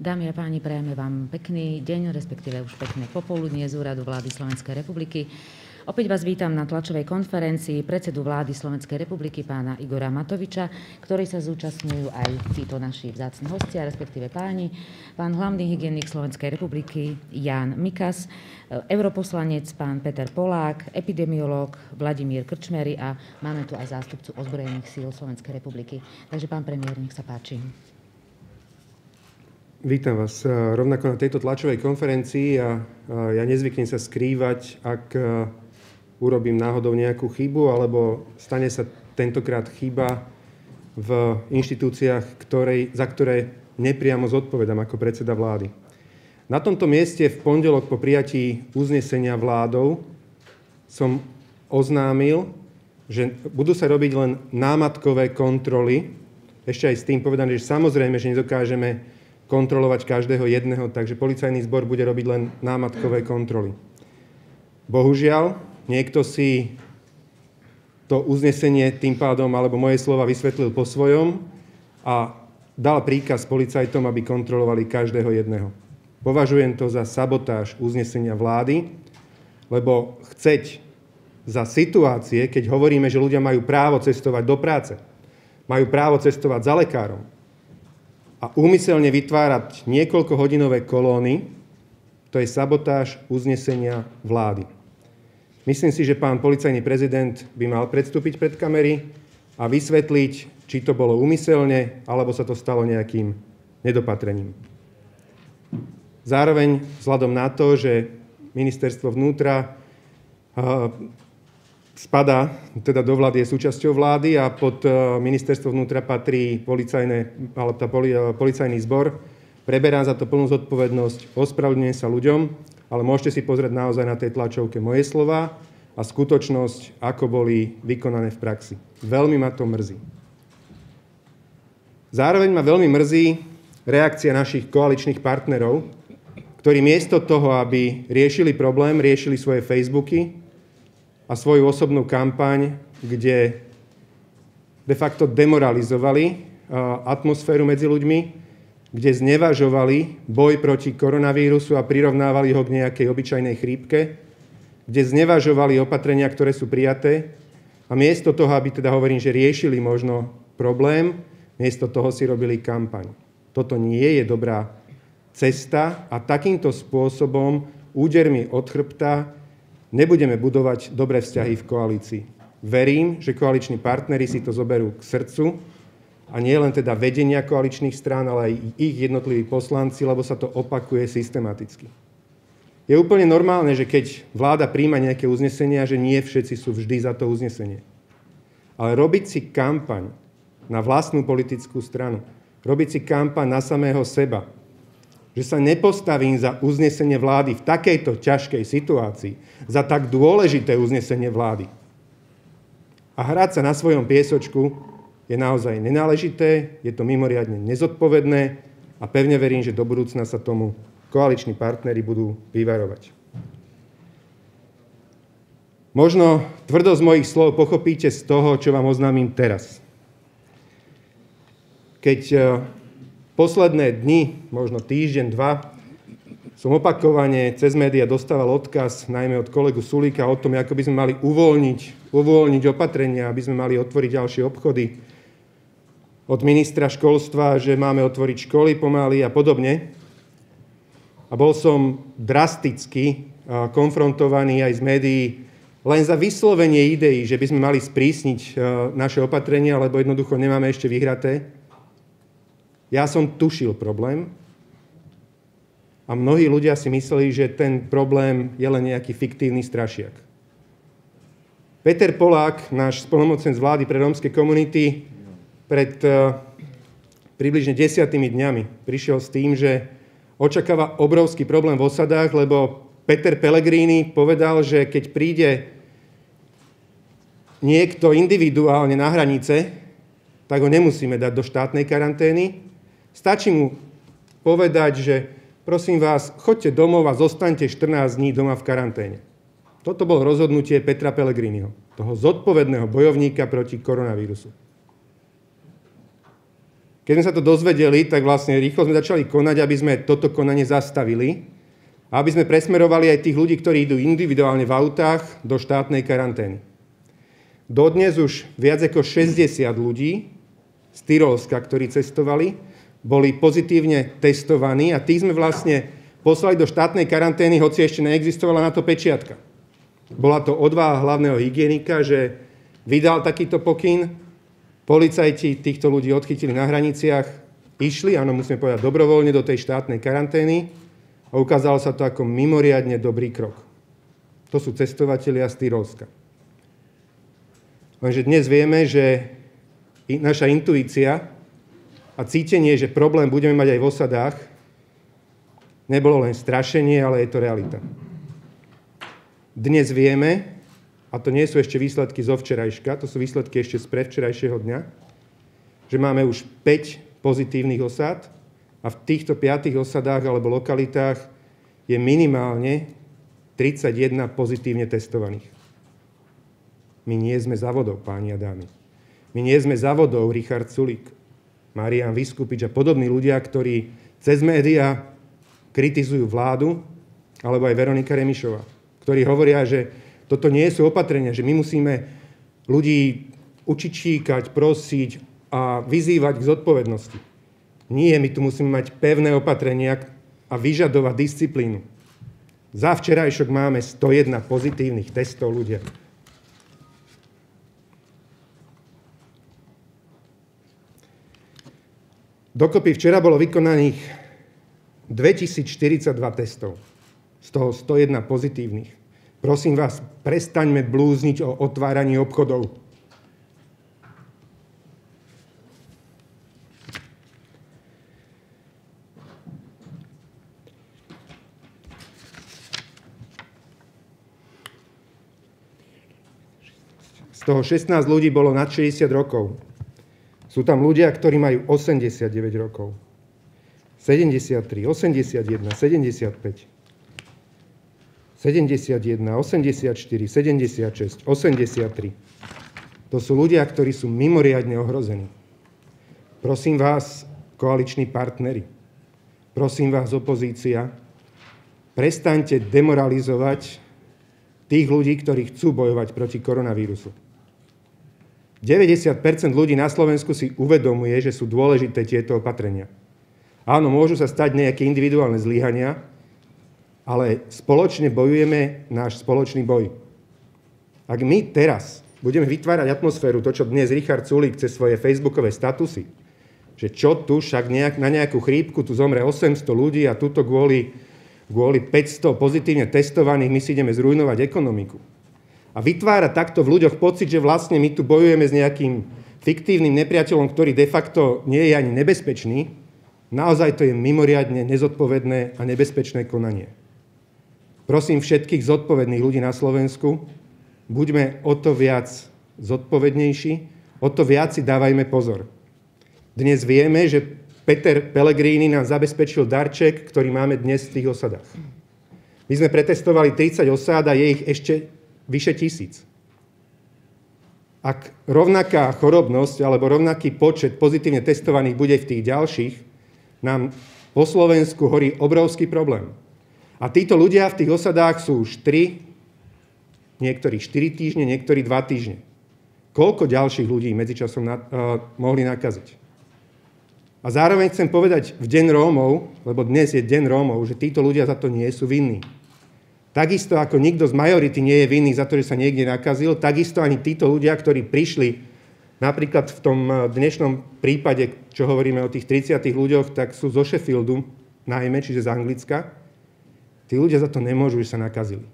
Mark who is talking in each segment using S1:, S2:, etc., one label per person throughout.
S1: Dámy a páni, prejeme vám pekný deň, respektíve už pekné popoludnie z úradu vlády Slovenskej republiky. Opäť vás vítam na tlačovej konferencii predsedu vlády Slovenskej republiky pána Igora Matoviča, ktorý sa zúčastňujú aj títo naši vzácni hostia, respektíve páni. Pán hlavný hygienik Slovenskej republiky Jan Mikas, europoslanec pán Peter Polák, epidemiológ Vladimír Krčmery a máme tu aj zástupcu ozbrojených síl Slovenskej republiky. Takže pán premiér, nech sa páči.
S2: Vítam vás eh, rovnako na tejto tlačovej konferencii a ja nezvyknem sa skrývať, ak eh, urobím náhodou nejakú chybu, alebo stane sa tentokrát chyba v inštitúciách, ktorej, za ktoré nepriamo zodpovedám ako predseda vlády. Na tomto mieste v pondelok po prijatí uznesenia vládou som oznámil, že budú sa robiť len námatkové kontroly. Ešte aj s tým povedané, že samozrejme, že nedokážeme kontrolovať každého jedného, takže policajný zbor bude robiť len námatkové kontroly. Bohužiaľ, niekto si to uznesenie tým pádom, alebo moje slova vysvetlil po svojom a dal príkaz policajtom, aby kontrolovali každého jedného. Považujem to za sabotáž uznesenia vlády, lebo chceť za situácie, keď hovoríme, že ľudia majú právo cestovať do práce, majú právo cestovať za lekárom, a úmyselne vytvárať niekoľkohodinové kolóny, to je sabotáž uznesenia vlády. Myslím si, že pán policajný prezident by mal predstúpiť pred kamery a vysvetliť, či to bolo úmyselne, alebo sa to stalo nejakým nedopatrením. Zároveň vzhľadom na to, že ministerstvo vnútra spada teda do vlády, je súčasťou vlády a pod e, ministerstvo vnútra patrí policajné, ale tá poli, e, policajný zbor. Preberám za to plnú zodpovednosť, ospravedlňujem sa ľuďom, ale môžete si pozrieť naozaj na tej tlačovke moje slova a skutočnosť, ako boli vykonané v praxi. Veľmi ma to mrzí. Zároveň ma veľmi mrzí reakcia našich koaličných partnerov, ktorí miesto toho, aby riešili problém, riešili svoje Facebooky, a svoju osobnú kampaň, kde de facto demoralizovali atmosféru medzi ľuďmi, kde znevažovali boj proti koronavírusu a prirovnávali ho k nejakej obyčajnej chrípke, kde znevažovali opatrenia, ktoré sú prijaté a miesto toho, aby teda hovorím, že riešili možno problém, miesto toho si robili kampaň. Toto nie je dobrá cesta a takýmto spôsobom údermi od chrbta nebudeme budovať dobré vzťahy v koalícii. Verím, že koaliční partnery si to zoberú k srdcu a nie len teda vedenia koaličných strán, ale aj ich jednotliví poslanci, lebo sa to opakuje systematicky. Je úplne normálne, že keď vláda príjma nejaké uznesenia, že nie všetci sú vždy za to uznesenie. Ale robiť si kampaň na vlastnú politickú stranu, robiť si kampaň na samého seba, že sa nepostavím za uznesenie vlády v takejto ťažkej situácii, za tak dôležité uznesenie vlády. A hrať sa na svojom piesočku je naozaj nenáležité, je to mimoriadne nezodpovedné a pevne verím, že do budúcna sa tomu koaliční partnery budú vyvarovať. Možno tvrdosť mojich slov pochopíte z toho, čo vám oznámim teraz. Keď eh, posledné dni, možno týždeň, dva, som opakovane cez médiá dostával odkaz, najmä od kolegu Sulíka, o tom, ako by sme mali uvoľniť, uvoľniť opatrenia, aby sme mali otvoriť ďalšie obchody. Od ministra školstva, že máme otvoriť školy pomaly a podobne. A bol som drasticky konfrontovaný aj z médií len za vyslovenie ideí, že by sme mali sprísniť naše opatrenia, lebo jednoducho nemáme ešte vyhraté. Ja som tušil problém a mnohí ľudia si mysleli, že ten problém je len nejaký fiktívny strašiak. Peter Polák, náš spolomocen z vlády pre rómske komunity, pred uh, približne desiatými dňami prišiel s tým, že očakáva obrovský problém v osadách, lebo Peter Pellegrini povedal, že keď príde niekto individuálne na hranice, tak ho nemusíme dať do štátnej karantény, Stačí mu povedať, že prosím vás, choďte domov a zostaňte 14 dní doma v karanténe. Toto bolo rozhodnutie Petra Pellegriniho, toho zodpovedného bojovníka proti koronavírusu. Keď sme sa to dozvedeli, tak vlastne rýchlo sme začali konať, aby sme toto konanie zastavili a aby sme presmerovali aj tých ľudí, ktorí idú individuálne v autách do štátnej karantény. Dodnes už viac ako 60 ľudí z Tyrolska, ktorí cestovali, boli pozitívne testovaní a tých sme vlastne poslali do štátnej karantény, hoci ešte neexistovala na to pečiatka. Bola to odvaha hlavného hygienika, že vydal takýto pokyn, Policajti týchto ľudí odchytili na hraniciach, išli, áno, musíme povedať, dobrovoľne do tej štátnej karantény a ukázalo sa to ako mimoriadne dobrý krok. To sú cestovatelia z Tyrolska. Lenže dnes vieme, že naša intuícia a cítenie, že problém budeme mať aj v osadách, nebolo len strašenie, ale je to realita. Dnes vieme, a to nie sú ešte výsledky zo včerajška, to sú výsledky ešte z predvčerajšieho dňa, že máme už 5 pozitívnych osád a v týchto 5 osadách alebo lokalitách je minimálne 31 pozitívne testovaných. My nie sme závodov, páni a dámy. My nie sme závodov Richard Sulík, Marian Vyskupič a podobní ľudia, ktorí cez médiá kritizujú vládu, alebo aj Veronika Remišová, ktorí hovoria, že toto nie sú opatrenia, že my musíme ľudí učiť číkať, prosiť a vyzývať k zodpovednosti. Nie, my tu musíme mať pevné opatrenia a vyžadovať disciplínu. Za včerajšok máme 101 pozitívnych testov ľudia. Dokopy včera bolo vykonaných 2042 testov, z toho 101 pozitívnych. Prosím vás, prestaňme blúzniť o otváraní obchodov. Z toho 16 ľudí bolo nad 60 rokov. Sú tam ľudia, ktorí majú 89 rokov. 73, 81, 75. 71, 84, 76, 83. To sú ľudia, ktorí sú mimoriadne ohrození. Prosím vás, koaliční partnery, prosím vás, opozícia, prestaňte demoralizovať tých ľudí, ktorí chcú bojovať proti koronavírusu. 90% ľudí na Slovensku si uvedomuje, že sú dôležité tieto opatrenia. Áno, môžu sa stať nejaké individuálne zlyhania, ale spoločne bojujeme náš spoločný boj. Ak my teraz budeme vytvárať atmosféru, to, čo dnes Richard Sulík cez svoje facebookové statusy, že čo tu, však nejak, na nejakú chrípku tu zomre 800 ľudí a tuto kvôli, kvôli 500 pozitívne testovaných my si ideme zrujnovať ekonomiku. A vytvára takto v ľuďoch pocit, že vlastne my tu bojujeme s nejakým fiktívnym nepriateľom, ktorý de facto nie je ani nebezpečný, naozaj to je mimoriadne nezodpovedné a nebezpečné konanie. Prosím všetkých zodpovedných ľudí na Slovensku, buďme o to viac zodpovednejší, o to viac si dávajme pozor. Dnes vieme, že Peter Pellegrini nám zabezpečil darček, ktorý máme dnes v tých osadách. My sme pretestovali 30 osád a je ich ešte vyše tisíc. Ak rovnaká chorobnosť alebo rovnaký počet pozitívne testovaných bude v tých ďalších, nám po Slovensku horí obrovský problém. A títo ľudia v tých osadách sú už 3, niektorí 4 týždne, niektorí 2 týždne. Koľko ďalších ľudí medzičasom na, uh, mohli nakaziť? A zároveň chcem povedať v deň Rómov, lebo dnes je deň Rómov, že títo ľudia za to nie sú vinní. Takisto ako nikto z majority nie je vinný za to, že sa niekde nakazil, takisto ani títo ľudia, ktorí prišli napríklad v tom dnešnom prípade, čo hovoríme o tých 30 ľuďoch, tak sú zo Sheffieldu najmä, čiže z Anglicka. Tí ľudia za to nemôžu, že sa nakazili.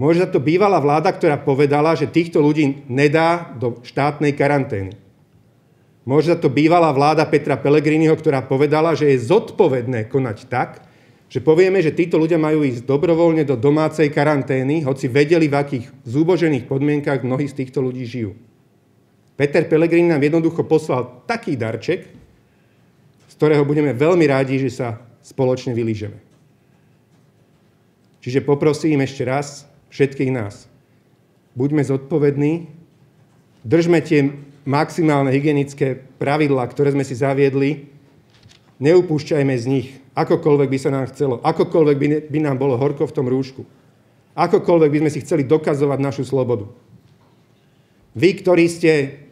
S2: Môže za to bývalá vláda, ktorá povedala, že týchto ľudí nedá do štátnej karantény. Môže za to bývalá vláda Petra Pellegriniho, ktorá povedala, že je zodpovedné konať tak, že povieme, že títo ľudia majú ísť dobrovoľne do domácej karantény, hoci vedeli, v akých zúbožených podmienkach mnohí z týchto ľudí žijú. Peter Pellegrini nám jednoducho poslal taký darček, z ktorého budeme veľmi rádi, že sa spoločne vylížeme. Čiže poprosím ešte raz všetkých nás. Buďme zodpovední, držme tie maximálne hygienické pravidlá, ktoré sme si zaviedli, neupúšťajme z nich, akokoľvek by sa nám chcelo, akokoľvek by, by nám bolo horko v tom rúšku, akokoľvek by sme si chceli dokazovať našu slobodu. Vy, ktorí ste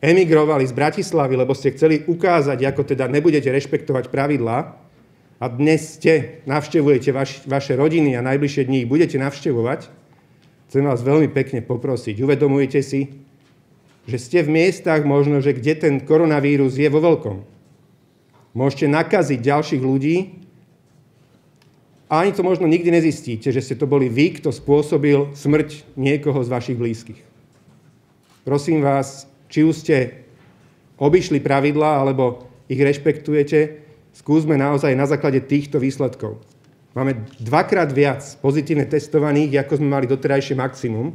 S2: emigrovali z Bratislavy, lebo ste chceli ukázať, ako teda nebudete rešpektovať pravidlá a dnes ste, navštevujete vaš, vaše rodiny a najbližšie dní ich budete navštevovať, chcem vás veľmi pekne poprosiť, uvedomujete si, že ste v miestach možno, že kde ten koronavírus je vo veľkom. Môžete nakaziť ďalších ľudí a ani to možno nikdy nezistíte, že ste to boli vy, kto spôsobil smrť niekoho z vašich blízkych. Prosím vás, či už ste obišli pravidlá, alebo ich rešpektujete, skúsme naozaj na základe týchto výsledkov. Máme dvakrát viac pozitívne testovaných, ako sme mali doterajšie maximum.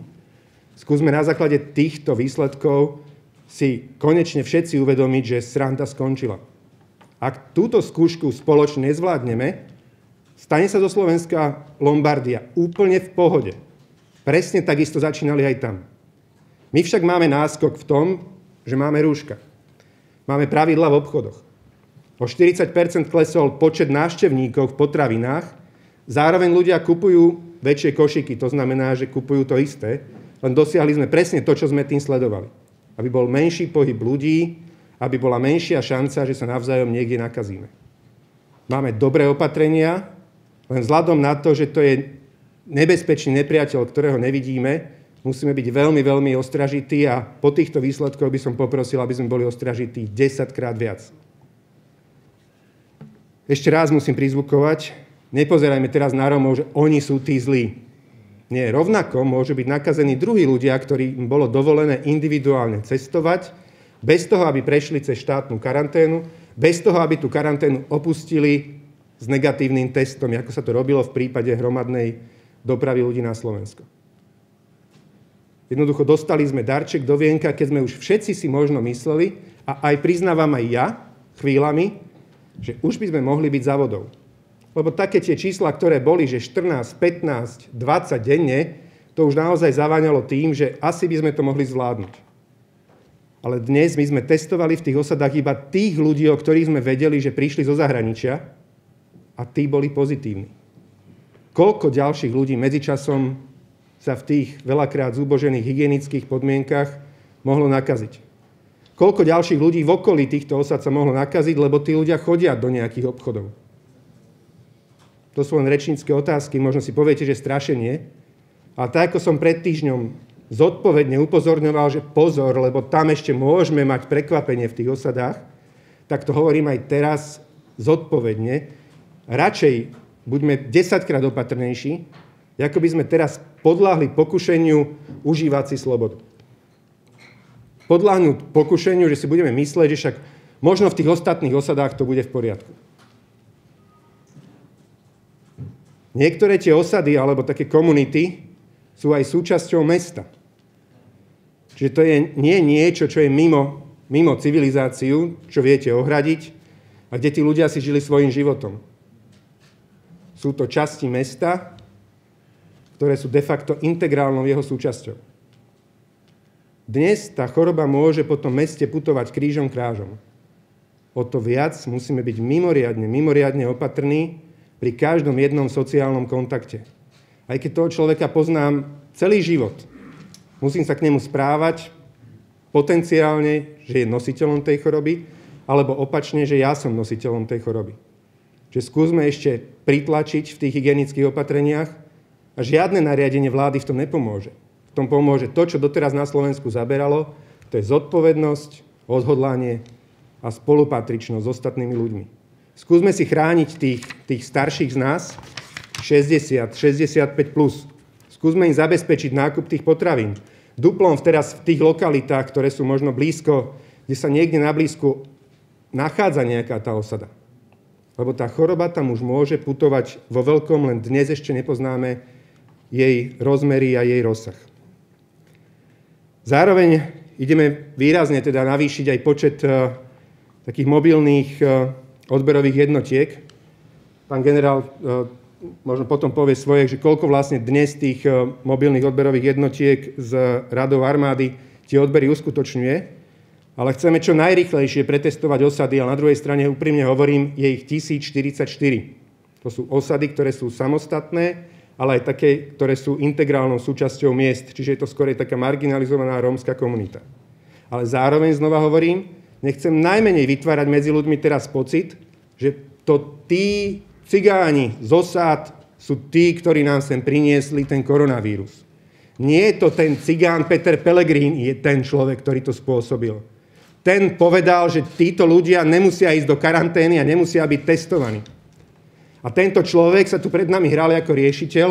S2: Skúsme na základe týchto výsledkov si konečne všetci uvedomiť, že sranda skončila. Ak túto skúšku spoločne nezvládneme, stane sa zo Slovenska Lombardia úplne v pohode. Presne takisto začínali aj tam. My však máme náskok v tom, že máme rúška. Máme pravidla v obchodoch. O 40% klesol počet návštevníkov v potravinách, zároveň ľudia kupujú väčšie košiky, to znamená, že kupujú to isté, len dosiahli sme presne to, čo sme tým sledovali. Aby bol menší pohyb ľudí, aby bola menšia šanca, že sa navzájom niekde nakazíme. Máme dobré opatrenia, len vzhľadom na to, že to je nebezpečný nepriateľ, ktorého nevidíme, musíme byť veľmi, veľmi ostražití a po týchto výsledkoch by som poprosil, aby sme boli ostražití 10 krát viac. Ešte raz musím prizvukovať, nepozerajme teraz na Romov, že oni sú tí zlí. Nie, rovnako môžu byť nakazení druhí ľudia, ktorým bolo dovolené individuálne cestovať, bez toho, aby prešli cez štátnu karanténu, bez toho, aby tú karanténu opustili s negatívnym testom, ako sa to robilo v prípade hromadnej dopravy ľudí na Slovensko. Jednoducho dostali sme darček do vienka, keď sme už všetci si možno mysleli, a aj priznávam aj ja chvíľami, že už by sme mohli byť za vodou. Lebo také tie čísla, ktoré boli, že 14, 15, 20 denne, to už naozaj zaváňalo tým, že asi by sme to mohli zvládnuť. Ale dnes my sme testovali v tých osadách iba tých ľudí, o ktorých sme vedeli, že prišli zo zahraničia a tí boli pozitívni. Koľko ďalších ľudí medzičasom sa v tých veľakrát zúbožených hygienických podmienkach mohlo nakaziť. Koľko ďalších ľudí v okolí týchto osad sa mohlo nakaziť, lebo tí ľudia chodia do nejakých obchodov. To sú len rečnícke otázky, možno si poviete, že strašenie. A tak, ako som pred týždňom zodpovedne upozorňoval, že pozor, lebo tam ešte môžeme mať prekvapenie v tých osadách, tak to hovorím aj teraz zodpovedne. Radšej buďme desaťkrát opatrnejší, ako by sme teraz podľahli pokušeniu užívať si slobodu. Podľahnúť pokušeniu, že si budeme myslieť, že však možno v tých ostatných osadách to bude v poriadku. Niektoré tie osady alebo také komunity sú aj súčasťou mesta. Čiže to je nie niečo, čo je mimo, mimo civilizáciu, čo viete ohradiť a kde tí ľudia si žili svojim životom. Sú to časti mesta, ktoré sú de facto integrálnou jeho súčasťou. Dnes tá choroba môže po tom meste putovať krížom krážom. O to viac musíme byť mimoriadne, mimoriadne opatrní pri každom jednom sociálnom kontakte. Aj keď toho človeka poznám celý život, musím sa k nemu správať potenciálne, že je nositeľom tej choroby, alebo opačne, že ja som nositeľom tej choroby. Čiže skúsme ešte pritlačiť v tých hygienických opatreniach, a žiadne nariadenie vlády v tom nepomôže. V tom pomôže to, čo doteraz na Slovensku zaberalo, to je zodpovednosť, odhodlanie a spolupatričnosť s ostatnými ľuďmi. Skúsme si chrániť tých, tých starších z nás, 60, 65+. Plus. Skúsme im zabezpečiť nákup tých potravín. Duplom teraz v tých lokalitách, ktoré sú možno blízko, kde sa niekde na blízku nachádza nejaká tá osada. Lebo tá choroba tam už môže putovať vo veľkom, len dnes ešte nepoznáme jej rozmery a jej rozsah. Zároveň ideme výrazne teda navýšiť aj počet uh, takých mobilných uh, odberových jednotiek. Pán generál uh, možno potom povie svoje, že koľko vlastne dnes tých mobilných odberových jednotiek z radov armády tie odbery uskutočňuje. ale chceme čo najrychlejšie pretestovať osady, ale na druhej strane úprimne hovorím, je ich 1044. To sú osady, ktoré sú samostatné, ale aj také, ktoré sú integrálnou súčasťou miest, čiže je to skôr taká marginalizovaná rómska komunita. Ale zároveň znova hovorím, nechcem najmenej vytvárať medzi ľuďmi teraz pocit, že to tí cigáni z osád sú tí, ktorí nám sem priniesli ten koronavírus. Nie je to ten cigán Peter Pellegrin, je ten človek, ktorý to spôsobil ten povedal, že títo ľudia nemusia ísť do karantény a nemusia byť testovaní. A tento človek sa tu pred nami hral ako riešiteľ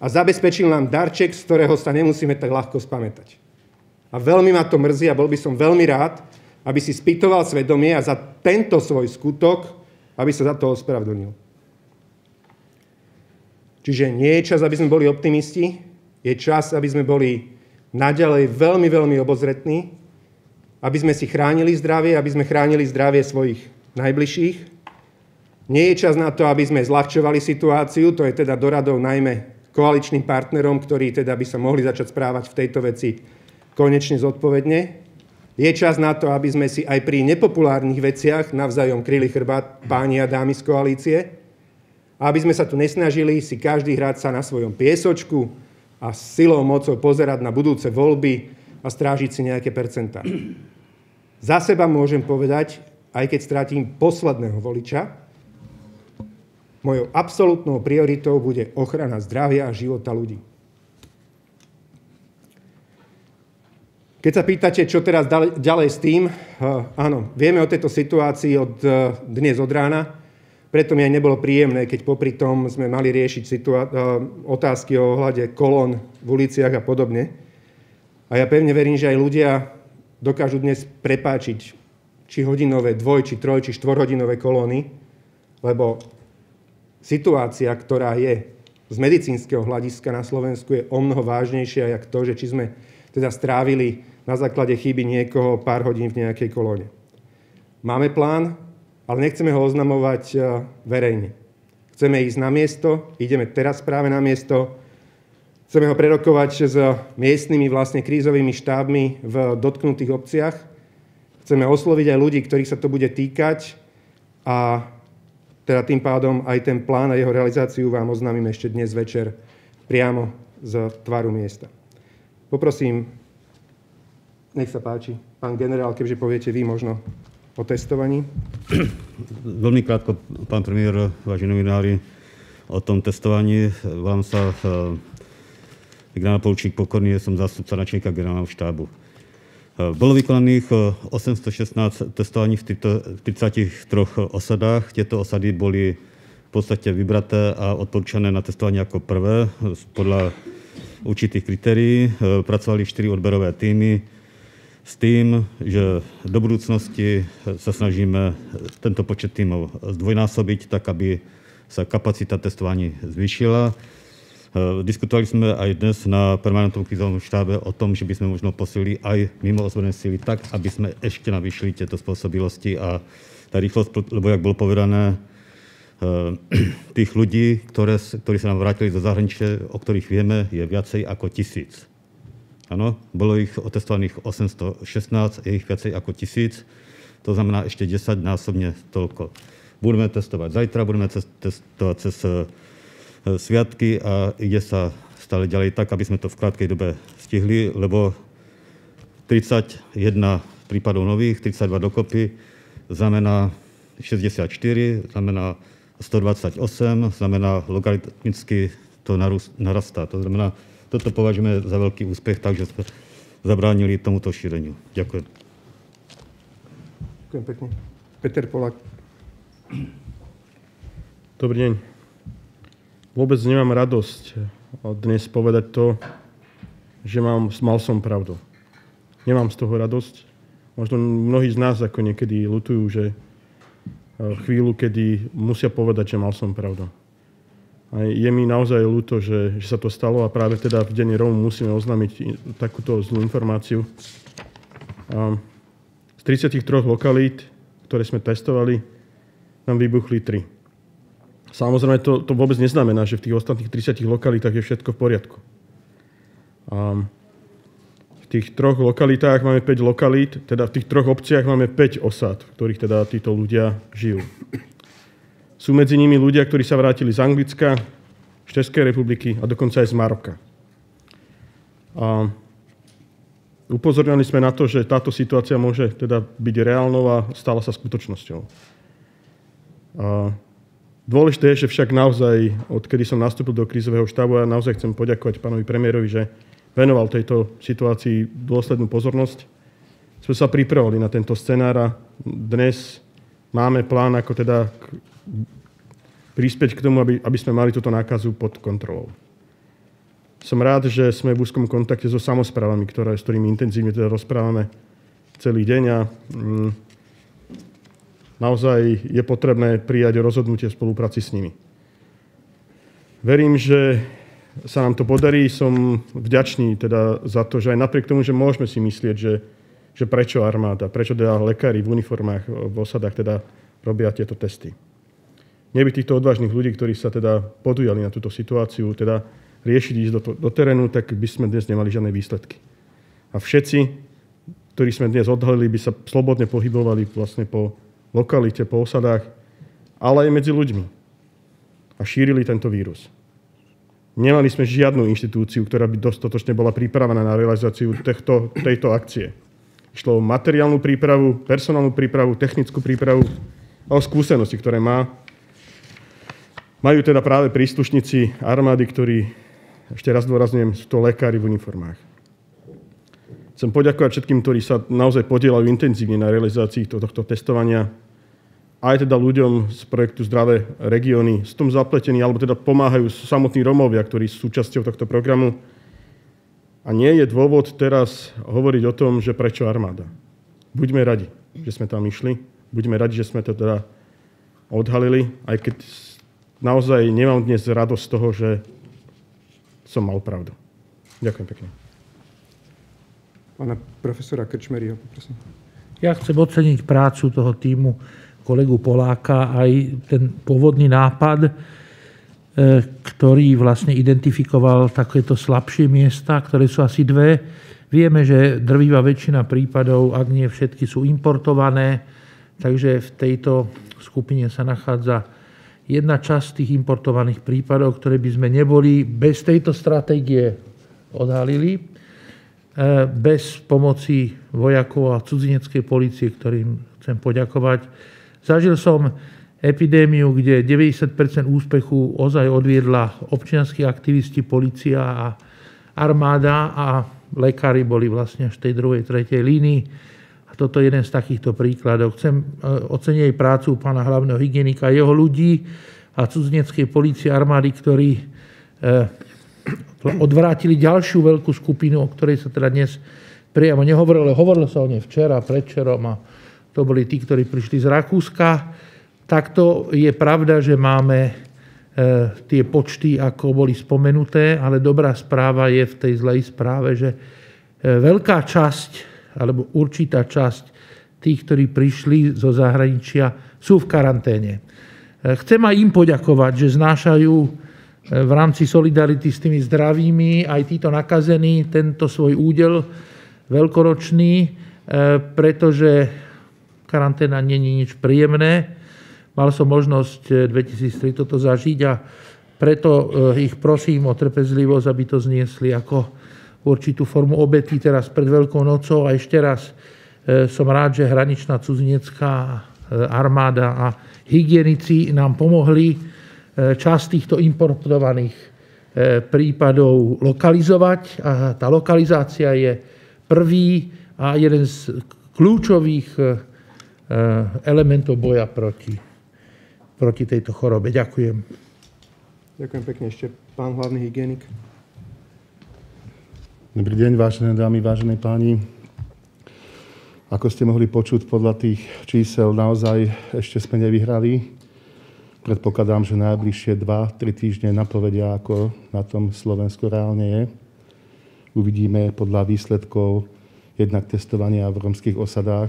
S2: a zabezpečil nám darček, z ktorého sa nemusíme tak ľahko spamätať. A veľmi ma to mrzí a bol by som veľmi rád, aby si spýtoval svedomie a za tento svoj skutok, aby sa za to ospravedlnil. Čiže nie je čas, aby sme boli optimisti, je čas, aby sme boli naďalej veľmi, veľmi obozretní aby sme si chránili zdravie, aby sme chránili zdravie svojich najbližších. Nie je čas na to, aby sme zľahčovali situáciu, to je teda doradou najmä koaličným partnerom, ktorí teda by sa mohli začať správať v tejto veci konečne zodpovedne. Je čas na to, aby sme si aj pri nepopulárnych veciach navzájom kryli chrbát páni a dámy z koalície. Aby sme sa tu nesnažili si každý hrať sa na svojom piesočku a silou, mocou pozerať na budúce voľby a strážiť si nejaké percentá. Za seba môžem povedať, aj keď stratím posledného voliča, mojou absolútnou prioritou bude ochrana zdravia a života ľudí. Keď sa pýtate, čo teraz ďalej s tým, eh, áno, vieme o tejto situácii od eh, dnes od rána, preto mi aj nebolo príjemné, keď popri tom sme mali riešiť situa- otázky o ohľade kolón v uliciach a podobne. A ja pevne verím, že aj ľudia dokážu dnes prepáčiť či hodinové, dvoj, či troj, či štvorhodinové kolóny, lebo situácia, ktorá je z medicínskeho hľadiska na Slovensku je o mnoho vážnejšia, jak to, že či sme teda strávili na základe chyby niekoho pár hodín v nejakej kolóne. Máme plán, ale nechceme ho oznamovať e, verejne. Chceme ísť na miesto, ideme teraz práve na miesto, Chceme ho prerokovať s miestnymi vlastne krízovými štábmi v dotknutých obciach. Chceme osloviť aj ľudí, ktorých sa to bude týkať a teda tým pádom aj ten plán a jeho realizáciu vám oznámim ešte dnes večer priamo z tvaru miesta. Poprosím, nech sa páči, pán generál, keďže poviete vy možno o testovaní.
S3: Veľmi krátko, pán premiér, vážení novinári, o tom testovaní. Vám sa generál Polčík Pokorný, som zástupca načníka generálneho štábu. E, bolo vykonaných 816 e, testovaní v 33 osadách. Tieto osady boli v podstate vybraté a odporúčané na testovanie ako prvé podľa určitých kritérií. Pracovali 4 odberové týmy s tým, že do budúcnosti sa snažíme tento počet týmov zdvojnásobiť, tak aby sa kapacita testovaní zvýšila. Diskutovali sme aj dnes na permanentnom krízovom štábe o tom, že by sme možno posilili aj mimo ozbrojené síly tak, aby sme ešte navýšili tieto spôsobilosti a tá rýchlosť, lebo jak bolo povedané, tých ľudí, ktoré, ktorí sa nám vrátili do zahraničia, o ktorých vieme, je viacej ako tisíc. Áno, bolo ich otestovaných 816, je ich viacej ako tisíc, to znamená ešte 10 násobne toľko. Budeme testovať zajtra, budeme testovať cez eh, E, sviatky a ide sa stále ďalej tak, aby sme to v krátkej dobe stihli, lebo 31 prípadov nových, 32 dokopy, znamená 64, znamená 128, znamená logaritmicky to narastá. To znamená, toto považujeme za veľký úspech, takže sme zabránili tomuto šíreniu. Ďakujem.
S2: Ďakujem pekne. Peter Polak.
S4: Dobrý deň. Vôbec nemám radosť eh, dnes povedať to, že mám, mal som pravdu. Nemám z toho radosť. Možno mnohí z nás ako niekedy lutujú, že eh, chvíľu, kedy musia povedať, že mal som pravdu. A je mi naozaj ľúto, že, že sa to stalo a práve teda v Dene Rómu musíme oznámiť takúto zlú informáciu. A z 33 lokalít, ktoré sme testovali, nám vybuchli 3. Samozrejme, to, to vôbec neznamená, že v tých ostatných 30 lokalitách je všetko v poriadku. A v tých troch lokalitách máme 5 lokalít, teda v tých troch obciach máme 5 osad, v ktorých teda títo ľudia žijú. Sú medzi nimi ľudia, ktorí sa vrátili z Anglicka, z Českej republiky a dokonca aj z Maroka. A upozorňovali sme na to, že táto situácia môže teda byť reálnou a stala sa skutočnosťou. A dôležité je, že však naozaj, odkedy som nastúpil do krízového štábu, ja naozaj chcem poďakovať pánovi premiérovi, že venoval tejto situácii dôslednú pozornosť. Sme sa pripravili na tento scenár a dnes máme plán, ako teda prispieť k tomu, aby, aby sme mali túto nákazu pod kontrolou. Som rád, že sme v úzkom kontakte so samozprávami, ktoré, s ktorými intenzívne teda rozprávame celý deň a mm, naozaj je potrebné prijať rozhodnutie v spolupráci s nimi. Verím, že sa nám to podarí. Som vďačný teda za to, že aj napriek tomu, že môžeme si myslieť, že, že prečo armáda, prečo teda lekári v uniformách v osadách teda robia tieto testy. Neby týchto odvážnych ľudí, ktorí sa teda podujali na túto situáciu, teda riešiť ísť do, to, do terénu, tak by sme dnes nemali žiadne výsledky. A všetci, ktorí sme dnes odhalili, by sa slobodne pohybovali vlastne po lokalite, po osadách, ale aj medzi ľuďmi. A šírili tento vírus. Nemali sme žiadnu inštitúciu, ktorá by dostatočne bola pripravená na realizáciu tejto, tejto akcie. Išlo o materiálnu prípravu, personálnu prípravu, technickú prípravu a o skúsenosti, ktoré má. Majú teda práve príslušníci armády, ktorí, ešte raz dôrazňujem, sú to lekári v uniformách. Chcem poďakovať všetkým, ktorí sa naozaj podielajú intenzívne na realizácii tohto testovania aj teda ľuďom z projektu Zdravé regióny s tom zapletení, alebo teda pomáhajú samotní Romovia, ktorí sú súčasťou tohto programu. A nie je dôvod teraz hovoriť o tom, že prečo armáda. Buďme radi, že sme tam išli. Buďme radi, že sme to teda odhalili, aj keď naozaj nemám dnes radosť z toho, že som mal pravdu. Ďakujem pekne.
S2: Pána profesora Krčmeryho, poprosím.
S5: Ja chcem oceniť prácu toho týmu kolegu Poláka aj ten pôvodný nápad, e, ktorý vlastne identifikoval takéto slabšie miesta, ktoré sú asi dve. Vieme, že drvíva väčšina prípadov, ak nie všetky, sú importované, takže v tejto skupine sa nachádza jedna časť tých importovaných prípadov, ktoré by sme neboli bez tejto stratégie odhalili, e, bez pomoci vojakov a cudzineckej policie, ktorým chcem poďakovať Zažil som epidémiu, kde 90% úspechu ozaj odviedla občianskí aktivisti, policia a armáda a lekári boli vlastne až tej druhej, tretej línii. A toto je jeden z takýchto príkladov. Chcem e, oceniť aj prácu pána hlavného hygienika, jeho ľudí a cudzineckej policie armády, ktorí e, odvrátili ďalšiu veľkú skupinu, o ktorej sa teda dnes priamo nehovorilo. Hovorilo sa o nej včera, predčerom a to boli tí, ktorí prišli z Rakúska. Takto je pravda, že máme e, tie počty, ako boli spomenuté, ale dobrá správa je v tej zlej správe, že veľká časť, alebo určitá časť tých, ktorí prišli zo zahraničia, sú v karanténe. E, chcem aj im poďakovať, že znášajú v rámci solidarity s tými zdravými aj títo nakazení tento svoj údel veľkoročný, pretože karanténa není nič príjemné. Mal som možnosť 2003 eh, toto zažiť a preto ich prosím o trpezlivosť, aby to zniesli ako určitú formu obety teraz pred Veľkou nocou. A ešte raz eh, som rád, že hraničná cudzinecká armáda a hygienici nám pomohli časť týchto importovaných prípadov lokalizovať. A tá lokalizácia je prvý a jeden z kľúčových elementov boja proti, proti tejto chorobe. Ďakujem.
S2: Ďakujem pekne. Ešte pán hlavný hygienik.
S6: Dobrý deň, vážené dámy, vážené páni. Ako ste mohli počuť podľa tých čísel, naozaj ešte sme nevyhrali. Predpokladám, že najbližšie 2-3 týždne napovedia, ako na tom Slovensko reálne je. Uvidíme podľa výsledkov jednak testovania v romských osadách,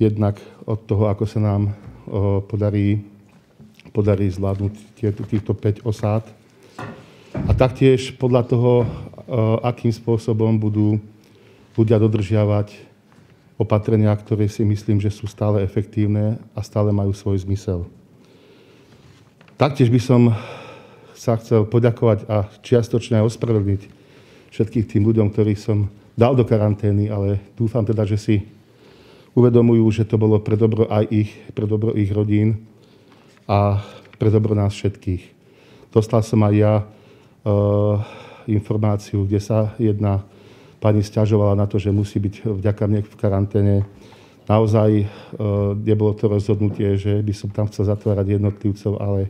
S6: jednak od toho, ako sa nám podarí, podarí zvládnuť týchto 5 osád. A taktiež podľa toho, akým spôsobom budú ľudia dodržiavať opatrenia, ktoré si myslím, že sú stále efektívne a stále majú svoj zmysel. Taktiež by som sa chcel poďakovať a čiastočne aj ospravedlniť všetkých tým ľuďom, ktorých som dal do karantény, ale dúfam teda, že si uvedomujú, že to bolo pre dobro aj ich, pre dobro ich rodín a pre dobro nás všetkých. Dostal som aj ja e, informáciu, kde sa jedna pani stiažovala na to, že musí byť vďaka mne v karanténe. Naozaj e, nebolo to rozhodnutie, že by som tam chcel zatvárať jednotlivcov, ale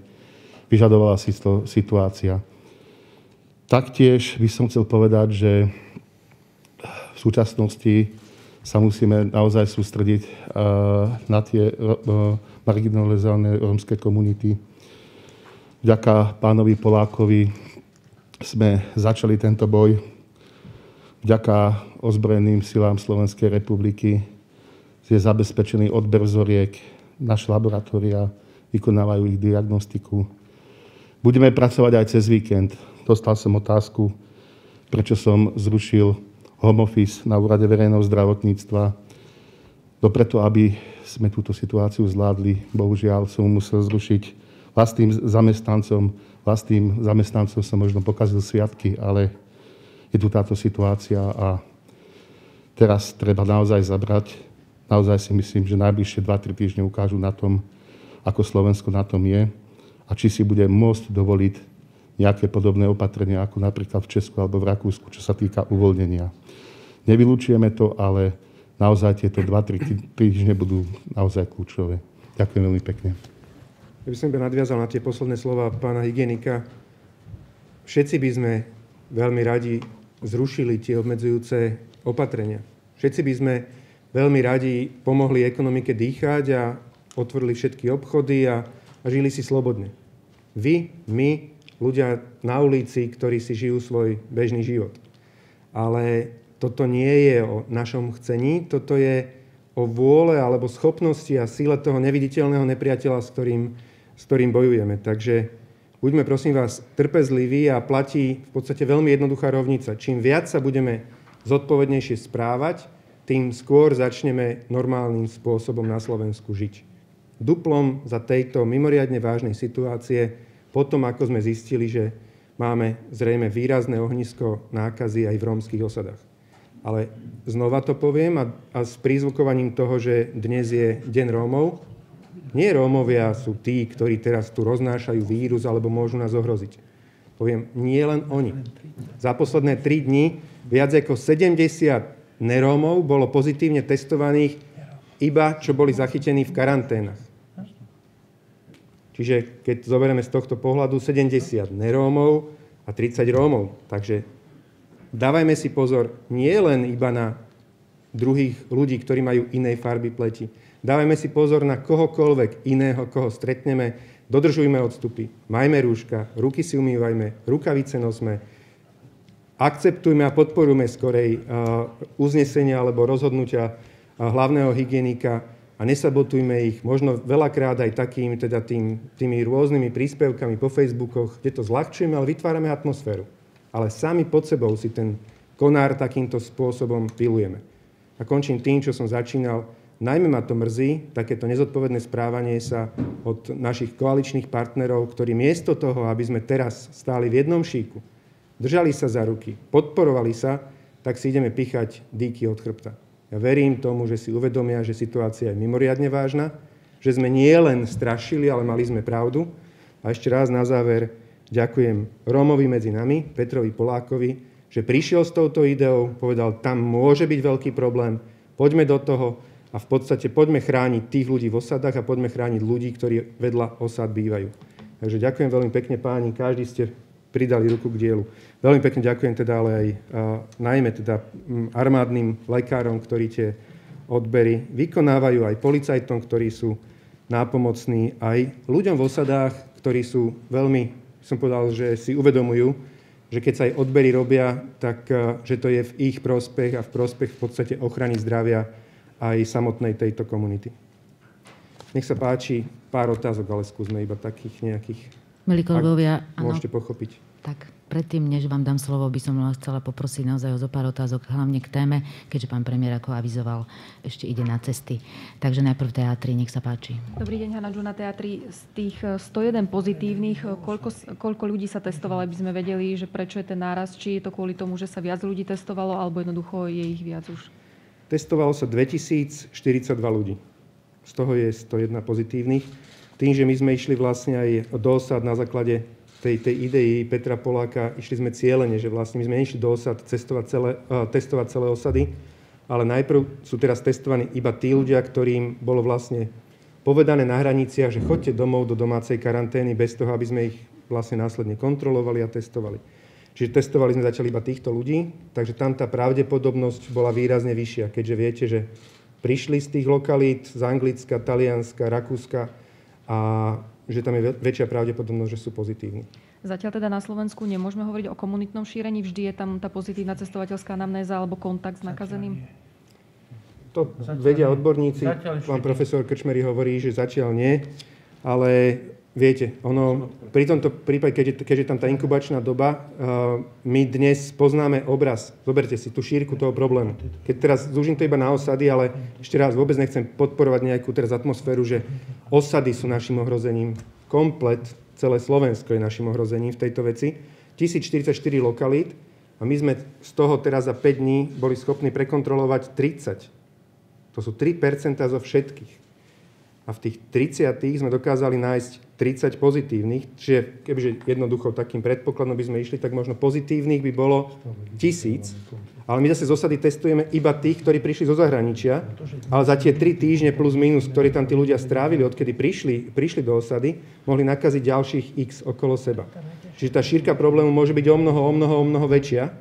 S6: vyžadovala si to situácia. Taktiež by som chcel povedať, že v súčasnosti sa musíme naozaj sústrediť e, na tie e, marginalizované rómske komunity, Vďaka pánovi Polákovi sme začali tento boj. Vďaka ozbrojeným silám Slovenskej republiky je zabezpečený odber vzoriek. Naše laboratória vykonávajú ich diagnostiku. Budeme pracovať aj cez víkend. Dostal som otázku, prečo som zrušil home office na úrade verejného zdravotníctva. No preto, aby sme túto situáciu zvládli, bohužiaľ som musel zrušiť vlastným zamestnancom, vlastným zamestnancom som možno pokazil sviatky, ale je tu táto situácia a teraz treba naozaj zabrať. Naozaj si myslím, že najbližšie 2-3 týždne ukážu na tom, ako Slovensko na tom je a či si bude môcť dovoliť nejaké podobné opatrenia, ako napríklad v Česku alebo v Rakúsku, čo sa týka uvoľnenia. Nevylučujeme to, ale naozaj tieto 2-3 týždne budú naozaj kľúčové. Ďakujem veľmi pekne.
S2: Ja by som iba nadviazal na tie posledné slova pána hygienika. Všetci by sme veľmi radi zrušili tie obmedzujúce opatrenia. Všetci by sme veľmi radi pomohli ekonomike dýchať a otvorili všetky obchody a, a žili si slobodne. Vy, my, ľudia na ulici, ktorí si žijú svoj bežný život. Ale toto nie je o našom chcení, toto je o vôle alebo schopnosti a síle toho neviditeľného nepriateľa, s ktorým s ktorým bojujeme. Takže buďme prosím vás trpezliví a platí v podstate veľmi jednoduchá rovnica. Čím viac sa budeme zodpovednejšie správať, tým skôr začneme normálnym spôsobom na Slovensku žiť. Duplom za tejto mimoriadne vážnej situácie, potom ako sme zistili, že máme zrejme výrazné ohnisko nákazy aj v rómskych osadách. Ale znova to poviem a, a s prízvukovaním toho, že dnes je Deň Rómov, nie Rómovia sú tí, ktorí teraz tu roznášajú vírus alebo môžu nás ohroziť. Poviem, nie len oni. Za posledné 3 dni viac ako 70 nerómov bolo pozitívne testovaných iba, čo boli zachytení v karanténach. Čiže keď zoberieme z tohto pohľadu 70 nerómov a 30 rómov. Takže dávajme si pozor nie len iba na druhých ľudí, ktorí majú inej farby pleti, Dávajme si pozor na kohokoľvek iného, koho stretneme. Dodržujme odstupy, majme rúška, ruky si umývajme, rukavice nosme. Akceptujme a podporujme skorej uznesenia alebo rozhodnutia hlavného hygienika a nesabotujme ich možno veľakrát aj takým, teda tým, tými rôznymi príspevkami po Facebookoch, kde to zľahčujeme, ale vytvárame atmosféru. Ale sami pod sebou si ten konár takýmto spôsobom pilujeme. A končím tým, čo som začínal. Najmä ma to mrzí, takéto nezodpovedné správanie sa od našich koaličných partnerov, ktorí miesto toho, aby sme teraz stáli v jednom šíku, držali sa za ruky, podporovali sa, tak si ideme pichať dýky od chrbta. Ja verím tomu, že si uvedomia, že situácia je mimoriadne vážna, že sme nie len strašili, ale mali sme pravdu. A ešte raz na záver ďakujem Rómovi medzi nami, Petrovi Polákovi, že prišiel s touto ideou, povedal, tam môže byť veľký problém, poďme do toho, a v podstate poďme chrániť tých ľudí v osadách a poďme chrániť ľudí, ktorí vedľa osad bývajú. Takže ďakujem veľmi pekne páni, každý ste pridali ruku k dielu. Veľmi pekne ďakujem teda ale aj a, najmä teda armádnym lekárom, ktorí tie odbery vykonávajú, aj policajtom, ktorí sú nápomocní, aj ľuďom v osadách, ktorí sú veľmi, som povedal, že si uvedomujú, že keď sa aj odbery robia, tak že to je v ich prospech a v prospech v podstate ochrany zdravia aj samotnej tejto komunity. Nech sa páči, pár otázok, ale skúsme iba takých nejakých
S1: Milí kolegovia, áno,
S2: Môžete pochopiť.
S1: tak predtým, než vám dám slovo, by som vás chcela poprosiť naozaj o zo pár otázok, hlavne k téme, keďže pán premiér, ako avizoval, ešte ide na cesty. Takže najprv teatri, nech sa páči.
S7: Dobrý deň, Hanna na teatri. Z tých eh, 101 pozitívnych, eh, koľko, koľko ľudí sa testovalo, aby sme vedeli, že prečo je ten náraz? Či je to kvôli tomu, že sa viac ľudí testovalo, alebo jednoducho je ich viac už?
S2: Testovalo sa 2042 ľudí. Z toho je 101 pozitívnych. Tým, že my sme išli vlastne aj do osad na základe tej, tej idei Petra Poláka, išli sme cieľene, že vlastne my sme nešli do osad testovať celé, uh, testovať celé osady, ale najprv sú teraz testovaní iba tí ľudia, ktorým bolo vlastne povedané na hraniciach, že chodte domov do domácej karantény bez toho, aby sme ich vlastne následne kontrolovali a testovali. Čiže testovali sme začali iba týchto ľudí, takže tam tá pravdepodobnosť bola výrazne vyššia, keďže viete, že prišli z tých lokalít, z Anglicka, Talianska, Rakúska, a že tam je väčšia pravdepodobnosť, že sú pozitívni.
S7: Zatiaľ teda na Slovensku nemôžeme hovoriť o komunitnom šírení, vždy je tam tá pozitívna cestovateľská anamnéza alebo kontakt s nakazeným?
S2: To
S5: Zatiaľ
S2: vedia
S5: nie.
S2: odborníci.
S5: Zatiaľ
S2: Pán profesor Krčmery hovorí, že zatiaľ nie, ale viete, ono, pri tomto prípade, keďže, keďže tam tá inkubačná doba, uh, my dnes poznáme obraz. Zoberte si tú šírku toho problému. Keď teraz zúžim to iba na osady, ale ešte raz vôbec nechcem podporovať nejakú teraz atmosféru, že osady sú našim ohrozením. Komplet, celé Slovensko je našim ohrozením v tejto veci. 1044 lokalít a my sme z toho teraz za 5 dní boli schopní prekontrolovať 30. To sú 3% zo všetkých. A v tých 30 sme dokázali nájsť 30 pozitívnych, čiže kebyže jednoducho takým predpokladom by sme išli, tak možno pozitívnych by bolo tisíc. Ale my zase z osady testujeme iba tých, ktorí prišli zo zahraničia, ale za tie 3 týždne plus minus, ktorí tam tí ľudia strávili, odkedy prišli, prišli do osady, mohli nakaziť ďalších x okolo seba. Čiže tá šírka problému môže byť o mnoho, o mnoho, o mnoho väčšia.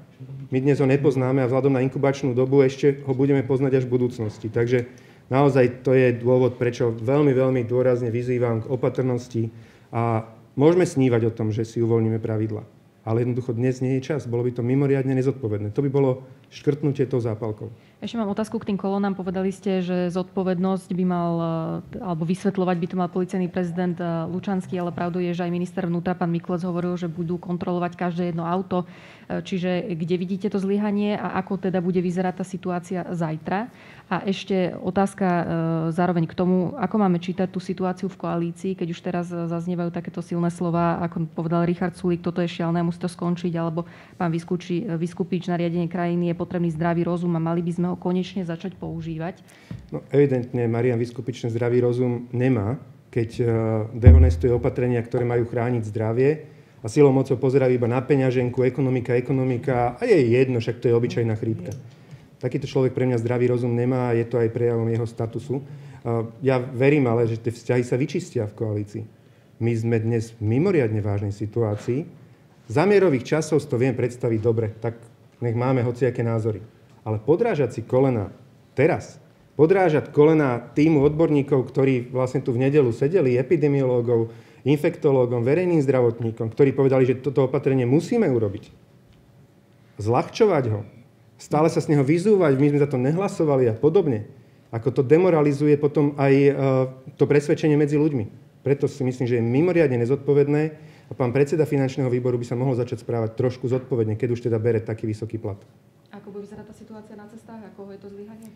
S2: My dnes ho nepoznáme a vzhľadom na inkubačnú dobu ešte ho budeme poznať až v budúcnosti. Takže naozaj to je dôvod, prečo veľmi, veľmi dôrazne vyzývam k opatrnosti a môžeme snívať o tom, že si uvoľníme pravidla. Ale jednoducho dnes nie je čas. Bolo by to mimoriadne nezodpovedné. To by bolo škrtnutie tou zápalkou.
S7: Ešte mám otázku k tým kolónám. Povedali ste, že zodpovednosť by mal, alebo vysvetľovať by to mal policajný prezident eh, Lučanský, ale pravdou je, že aj minister vnútra, pán Miklec, hovoril, že budú kontrolovať každé jedno auto. Eh, Čiže kde vidíte to zlyhanie a ako teda bude vyzerať tá situácia zajtra? A ešte otázka eh, zároveň k tomu, ako máme čítať tú situáciu v koalícii, keď už teraz zaznievajú takéto silné slova, ako povedal Richard Sulík, toto je šialné, musí to skončiť, alebo pán Vyskupič na riadenie krajiny je potrebný zdravý rozum a mali by sme ho konečne začať používať.
S2: No, evidentne Marian Vyskupičný zdravý rozum nemá, keď uh, dehonestuje opatrenia, ktoré majú chrániť zdravie a silou mocou pozerajú iba na peňaženku, ekonomika, ekonomika a je jedno, však to je obyčajná chrípka. Takýto človek pre mňa zdravý rozum nemá a je to aj prejavom jeho statusu. Uh, ja verím ale, že tie vzťahy sa vyčistia v koalícii. My sme dnes v mimoriadne vážnej situácii. Za mierových časov si to viem predstaviť dobre, tak nech máme hociaké názory. Ale podrážať si kolena teraz, podrážať kolena týmu odborníkov, ktorí vlastne tu v nedelu sedeli, epidemiológov, infektológom, verejným zdravotníkom, ktorí povedali, že toto opatrenie musíme urobiť. Zľahčovať ho, stále sa z neho vyzúvať, my sme za to nehlasovali a podobne. Ako to demoralizuje potom aj uh, to presvedčenie medzi ľuďmi. Preto si myslím, že je mimoriadne nezodpovedné a pán predseda finančného výboru by sa mohol začať správať trošku zodpovedne, keď už teda bere taký vysoký plat.
S7: Ako bude vyzerať tá situácia na cestách? Ako je to zlyhanie?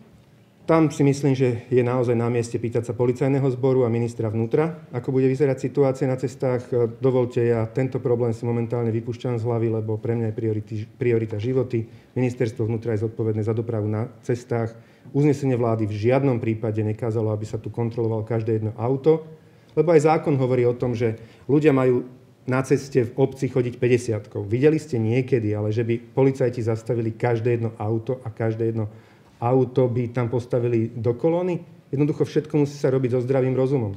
S2: Tam si myslím, že je naozaj na mieste pýtať sa policajného zboru a ministra vnútra, ako bude vyzerať situácia na cestách. Dovolte, ja tento problém si momentálne vypúšťam z hlavy, lebo pre mňa je priority, priorita životy. Ministerstvo vnútra je zodpovedné za dopravu na cestách. Uznesenie vlády v žiadnom prípade nekázalo, aby sa tu kontrolovalo každé jedno auto, lebo aj zákon hovorí o tom, že ľudia majú na ceste v obci chodiť 50 Videli ste niekedy, ale že by policajti zastavili každé jedno auto a každé jedno auto by tam postavili do kolóny? Jednoducho všetko musí sa robiť so zdravým rozumom.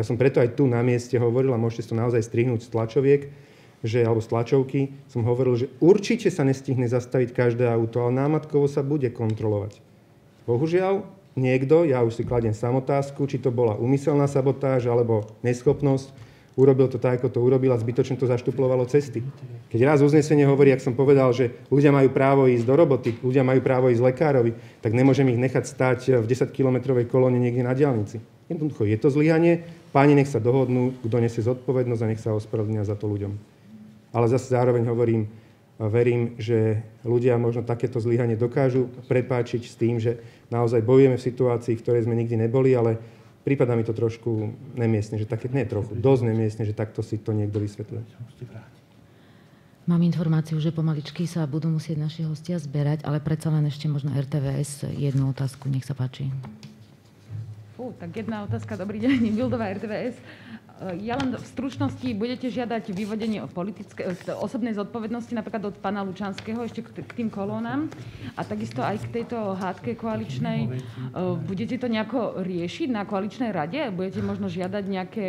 S2: Ja som preto aj tu na mieste hovoril, a môžete to naozaj strihnúť z tlačoviek, že, alebo z tlačovky, som hovoril, že určite sa nestihne zastaviť každé auto, ale námatkovo sa bude kontrolovať. Bohužiaľ, niekto, ja už si kladiem samotázku, či to bola úmyselná sabotáž alebo neschopnosť, urobil to tak, ako to urobil a zbytočne to zaštuplovalo cesty. Keď raz uznesenie hovorí, ak som povedal, že ľudia majú právo ísť do roboty, ľudia majú právo ísť lekárovi, tak nemôžem ich nechať stať v 10-kilometrovej kolóne niekde na diálnici. Jednoducho je to zlyhanie, páni nech sa dohodnú, kto nesie zodpovednosť a nech sa ospravedlnia za to ľuďom. Ale zase zároveň hovorím, verím, že ľudia možno takéto zlyhanie dokážu prepáčiť s tým, že naozaj bojujeme v situácii, v ktorej sme nikdy neboli, ale prípada mi to trošku nemiestne, že také, nie trochu, dosť nemiestne, že takto si to niekto vysvetľuje.
S1: Mám informáciu, že pomaličky sa budú musieť naši hostia zberať, ale predsa len ešte možno RTVS jednu otázku, nech sa páči.
S8: Fú, tak jedna otázka, dobrý deň, Bildová RTVS. Ja len v stručnosti budete žiadať vyvodenie politické, osobnej zodpovednosti napríklad od pána Lučanského ešte k tým kolónam a takisto aj k tejto hádke koaličnej. Budete to nejako riešiť na koaličnej rade? Budete možno žiadať nejaké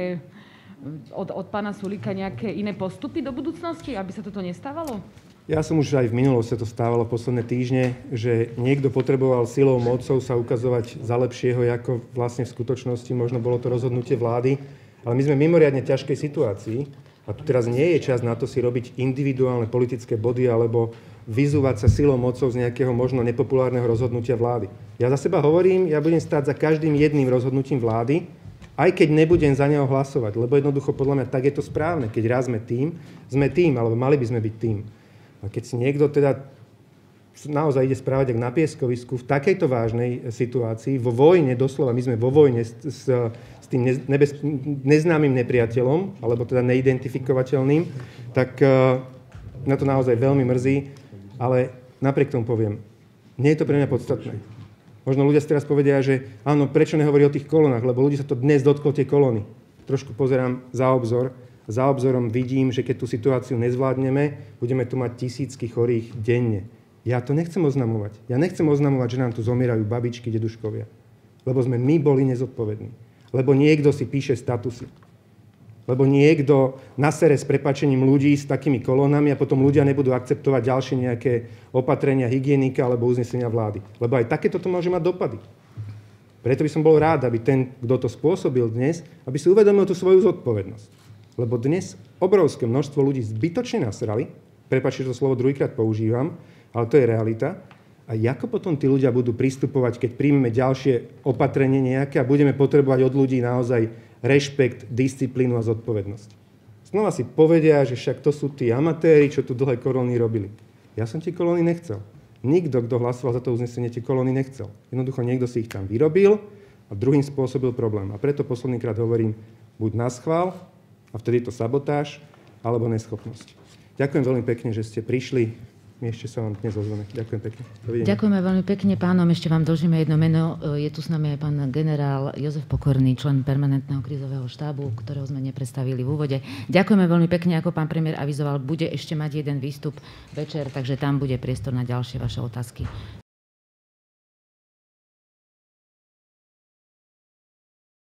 S8: od, od pána Sulika nejaké iné postupy do budúcnosti, aby sa toto nestávalo?
S2: Ja som už aj v minulosti to stávalo posledné týždne, že niekto potreboval silou mocou sa ukazovať za lepšieho, ako vlastne v skutočnosti možno bolo to rozhodnutie vlády. Ale my sme v mimoriadne ťažkej situácii a tu teraz nie je čas na to si robiť individuálne politické body alebo vyzúvať sa silou mocou z nejakého možno nepopulárneho rozhodnutia vlády. Ja za seba hovorím, ja budem stáť za každým jedným rozhodnutím vlády, aj keď nebudem za neho hlasovať, lebo jednoducho podľa mňa tak je to správne. Keď raz sme tým, sme tým, alebo mali by sme byť tým. A keď si niekto teda naozaj ide správať ak na pieskovisku v takejto vážnej situácii, vo vojne, doslova, my sme vo vojne s, s, tým nebez, neznámym nepriateľom, alebo teda neidentifikovateľným, tak uh, na to naozaj veľmi mrzí, ale napriek tomu poviem, nie je to pre mňa podstatné. Možno ľudia si teraz povedia, že áno, prečo nehovorí o tých kolonách, lebo ľudí sa to dnes dotklo tie kolóny. Trošku pozerám za obzor. Za obzorom vidím, že keď tú situáciu nezvládneme, budeme tu mať tisícky chorých denne. Ja to nechcem oznamovať. Ja nechcem oznamovať, že nám tu zomierajú babičky, deduškovia. Lebo sme my boli nezodpovední lebo niekto si píše statusy. Lebo niekto nasere s prepačením ľudí s takými kolónami a potom ľudia nebudú akceptovať ďalšie nejaké opatrenia hygienika alebo uznesenia vlády. Lebo aj takéto to môže mať dopady. Preto by som bol rád, aby ten, kto to spôsobil dnes, aby si uvedomil tú svoju zodpovednosť. Lebo dnes obrovské množstvo ľudí zbytočne nasrali, prepačte, to slovo druhýkrát používam, ale to je realita, a ako potom tí ľudia budú pristupovať, keď príjmeme ďalšie opatrenie nejaké a budeme potrebovať od ľudí naozaj rešpekt, disciplínu a zodpovednosť. Znova si povedia, že však to sú tí amatéri, čo tu dlhé kolóny robili. Ja som tie kolóny nechcel. Nikto, kto hlasoval za to uznesenie, tie kolóny nechcel. Jednoducho niekto si ich tam vyrobil a druhým spôsobil problém. A preto poslednýkrát hovorím, buď na schvál, a vtedy je to sabotáž, alebo neschopnosť. Ďakujem veľmi pekne, že ste prišli my ešte sa vám dnes ozveme. Ďakujem pekne.
S1: Dovidenia. Ďakujeme veľmi pekne pánom. Ešte vám dlžíme jedno meno. Je tu s nami aj pán generál Jozef Pokorný, člen permanentného krízového štábu, ktorého sme nepredstavili v úvode. Ďakujeme veľmi pekne, ako pán premiér avizoval, bude ešte mať jeden výstup večer, takže tam bude priestor na ďalšie vaše otázky.